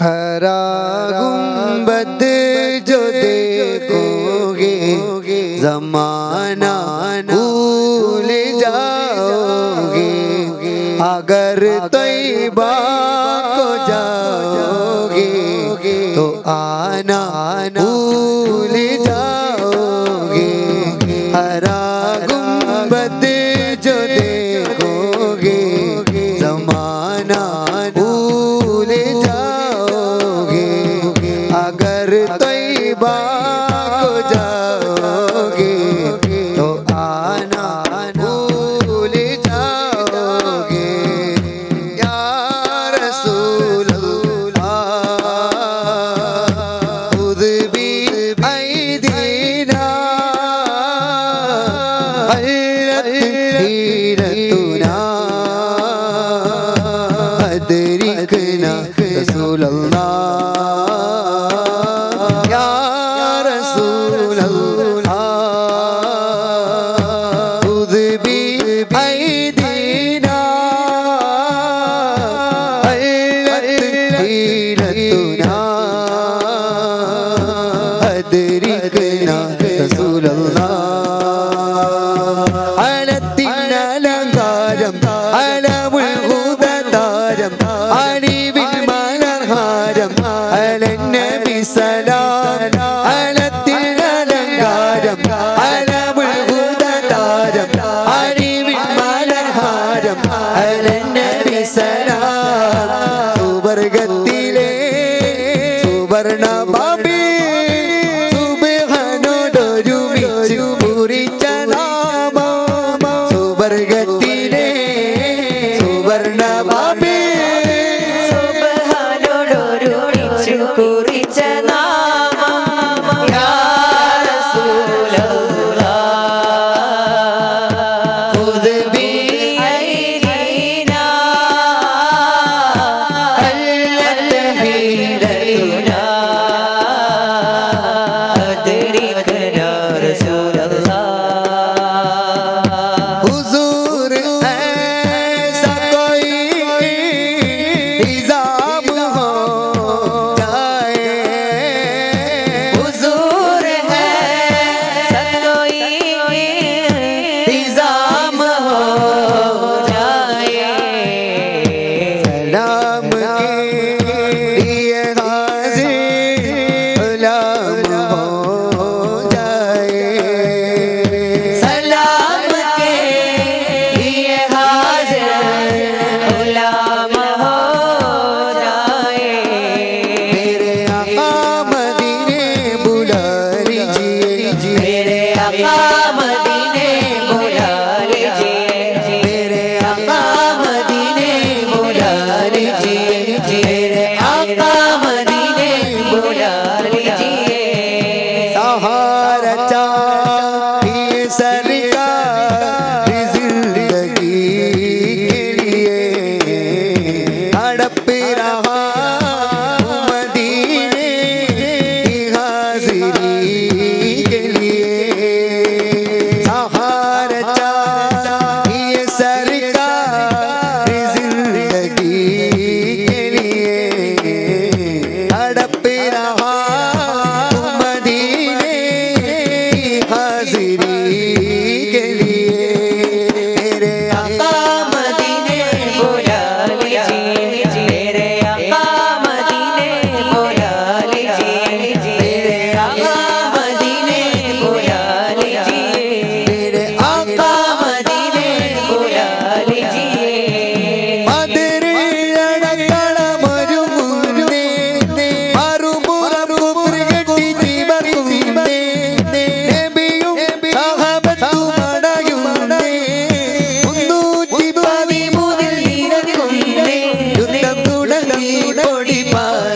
हरा गुंबद जो देखोगे, जमाना भूल जाओगे। अगर तैबा को जाओगे तो आना भूल जाओ I Ten. அடப்பிராவா பொடி பார்